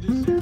through this.